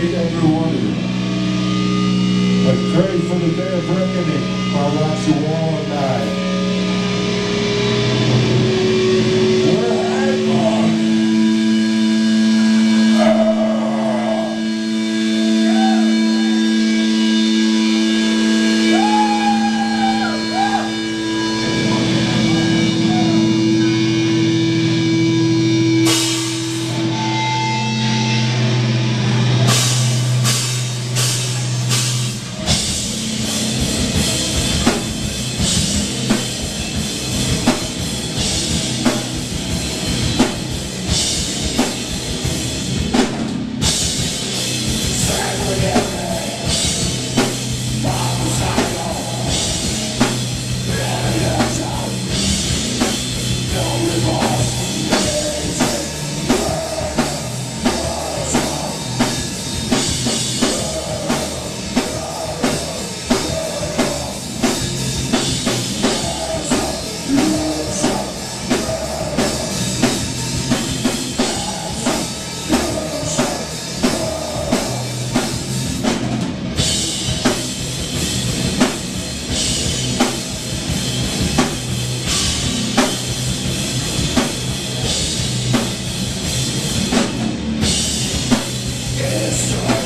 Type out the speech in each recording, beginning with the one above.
hate every one of you. But pray for the day of reckoning by Roxy Wall Yeah. Show.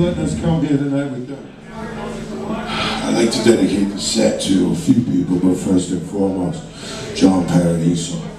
letting us come here tonight with them. I'd like to dedicate the set to a few people, but first and foremost, John Paradiso.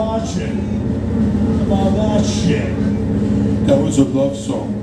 Watching. About that shit? That was a love song.